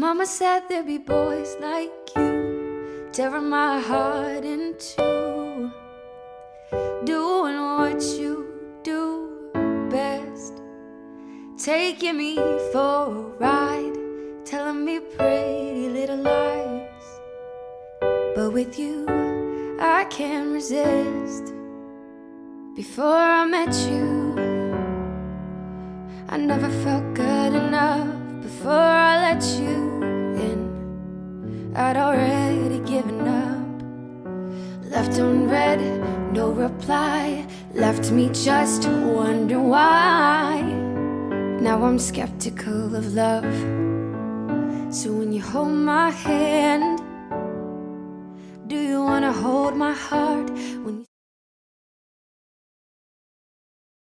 Mama said there'd be boys like you, tearing my heart in two, doing what you do best, taking me for a ride, telling me pretty little lies. But with you, I can't resist. Before I met you, I never felt good enough. Before I let you I'd already given up. Left unread, no reply. Left me just to wonder why. Now I'm skeptical of love. So when you hold my hand, do you wanna hold my heart? When